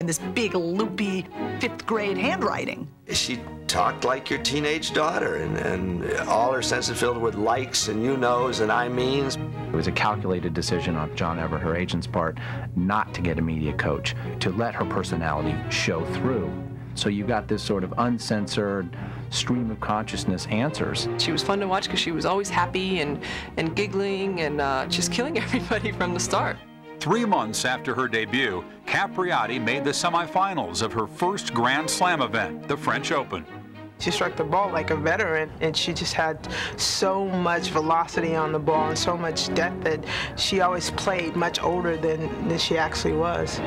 in this big, loopy, fifth grade handwriting. She talked like your teenage daughter, and, and all her sentences filled with likes and you knows and I means. It was a calculated decision on John Evert, her agent's part, not to get a media coach, to let her personality show through. So you got this sort of uncensored stream of consciousness answers. She was fun to watch because she was always happy and, and giggling and uh, just killing everybody from the start. Three months after her debut, Capriati made the semifinals of her first Grand Slam event, the French Open. She struck the ball like a veteran, and she just had so much velocity on the ball and so much depth that she always played much older than, than she actually was.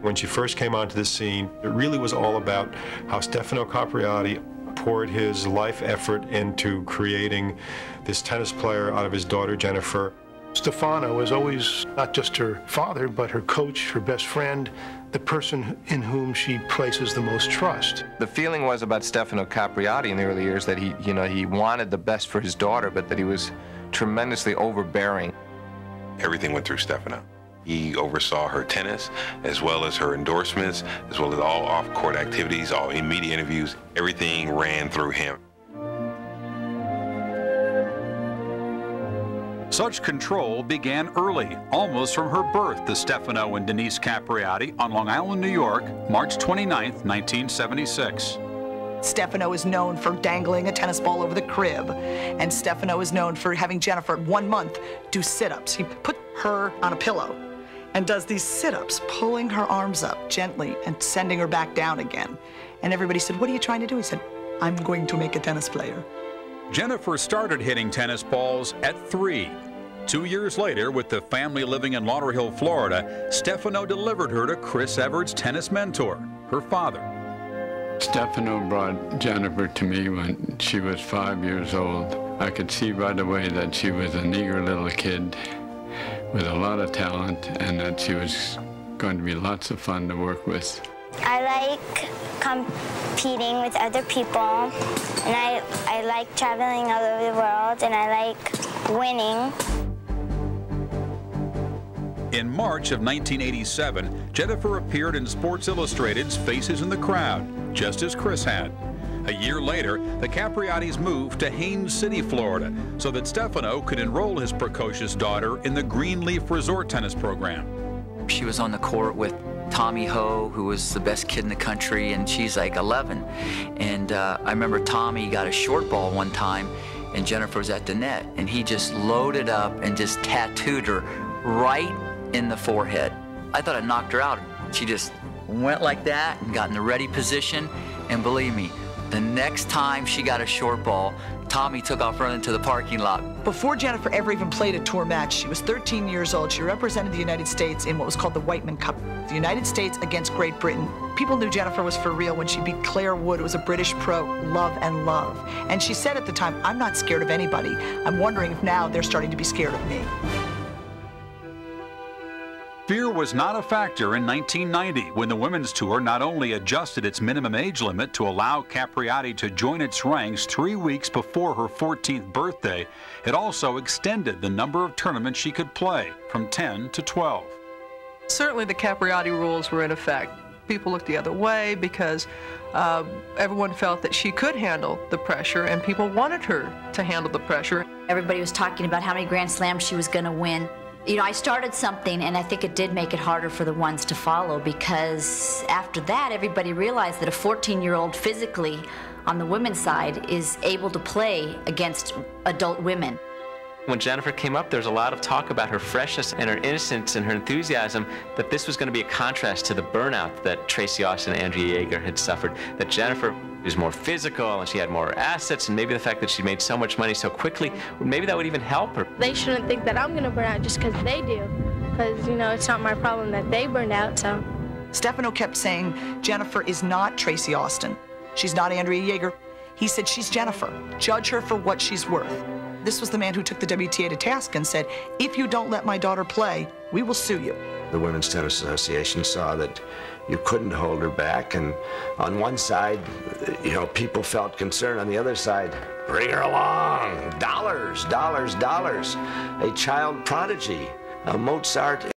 When she first came onto the scene, it really was all about how Stefano Capriati poured his life effort into creating this tennis player out of his daughter Jennifer. Stefano was always not just her father, but her coach, her best friend, the person in whom she places the most trust. The feeling was about Stefano Capriati in the early years that he, you know, he wanted the best for his daughter, but that he was tremendously overbearing. Everything went through Stefano. He oversaw her tennis, as well as her endorsements, as well as all off-court activities, all in media interviews. Everything ran through him. Such control began early, almost from her birth to Stefano and Denise Capriati on Long Island, New York, March 29, 1976. Stefano is known for dangling a tennis ball over the crib, and Stefano is known for having Jennifer one month do sit-ups. He put her on a pillow and does these sit-ups, pulling her arms up gently and sending her back down again. And everybody said, what are you trying to do? He said, I'm going to make a tennis player. Jennifer started hitting tennis balls at three. Two years later, with the family living in Lauderhill, Florida, Stefano delivered her to Chris Evert's tennis mentor, her father. Stefano brought Jennifer to me when she was five years old. I could see right away that she was an eager little kid with a lot of talent and that she was going to be lots of fun to work with. I like competing with other people, and I, I like traveling all over the world, and I like winning. In March of 1987, Jennifer appeared in Sports Illustrated's Faces in the Crowd, just as Chris had. A year later, the Capriatis moved to Haines City, Florida, so that Stefano could enroll his precocious daughter in the Grenelefe Resort tennis program. She was on the court with Tommy Ho, who was the best kid in the country, and she's like 11. And uh, I remember Tommy got a short ball one time, and Jennifer was at the net, and he just loaded up and just tattooed her right in the forehead. I thought I knocked her out. She just went like that and got in the ready position, and believe me, the next time she got a short ball, Tommy took off running to the parking lot. Before Jennifer ever even played a tour match, she was 13 years old. She represented the United States in what was called the Wightman Cup. The United States against Great Britain. People knew Jennifer was for real when she beat Clare Wood, who was a British pro, love and love. And she said at the time, I'm not scared of anybody. I'm wondering if now they're starting to be scared of me. Fear was not a factor in 1990 when the women's tour not only adjusted its minimum age limit to allow Capriati to join its ranks three weeks before her 14th birthday, it also extended the number of tournaments she could play from 10 to 12. Certainly the Capriati rules were in effect. People looked the other way because uh, everyone felt that she could handle the pressure and people wanted her to handle the pressure. Everybody was talking about how many Grand Slams she was going to win. You know, I started something, and I think it did make it harder for the ones to follow because after that, everybody realized that a 14 year old physically on the women's side is able to play against adult women. When Jennifer came up, there was a lot of talk about her freshness and her innocence and her enthusiasm, that this was going to be a contrast to the burnout that Tracy Austin and Andrea Jaeger had suffered, that Jennifer was more physical and she had more assets, and maybe the fact that she made so much money so quickly, maybe that would even help her. They shouldn't think that I'm going to burn out just because they do, because, you know, it's not my problem that they burned out, so. Stefano kept saying, Jennifer is not Tracy Austin. She's not Andrea Jaeger. He said, she's Jennifer. Judge her for what she's worth. This was the man who took the WTA to task and said, if you don't let my daughter play, we will sue you. The Women's Tennis Association saw that you couldn't hold her back, and on one side, you know, people felt concerned. On the other side, bring her along. Dollars, dollars, dollars. A child prodigy, a Mozart